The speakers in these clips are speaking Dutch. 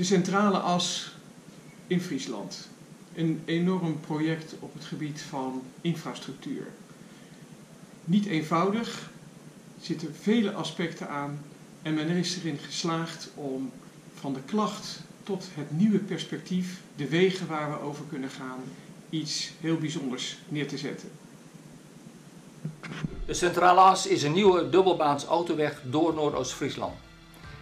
De centrale as in Friesland. Een enorm project op het gebied van infrastructuur. Niet eenvoudig, er zitten vele aspecten aan en men is erin geslaagd om van de klacht tot het nieuwe perspectief, de wegen waar we over kunnen gaan, iets heel bijzonders neer te zetten. De Centrale As is een nieuwe dubbelbaans autoweg door Noordoost-Friesland.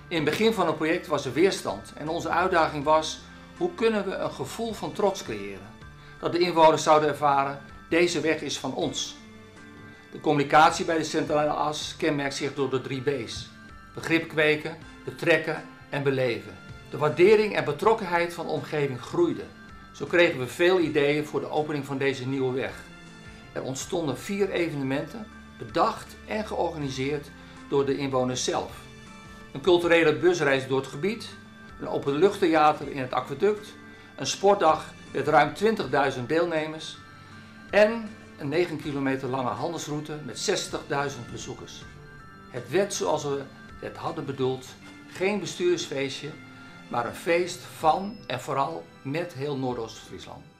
In het begin van het project was er weerstand en onze uitdaging was hoe kunnen we een gevoel van trots creëren. Dat de inwoners zouden ervaren, deze weg is van ons. De communicatie bij de Centrale As kenmerkt zich door de drie B's. Begrip kweken, betrekken en beleven. De waardering en betrokkenheid van de omgeving groeide. Zo kregen we veel ideeën voor de opening van deze nieuwe weg. Er ontstonden vier evenementen, bedacht en georganiseerd door de inwoners zelf. Een culturele busreis door het gebied, een openluchttheater in het aqueduct, een sportdag met ruim 20.000 deelnemers en een 9 kilometer lange handelsroute met 60.000 bezoekers. Het werd zoals we het hadden bedoeld, geen bestuursfeestje, maar een feest van en vooral met heel Noordoost-Friesland.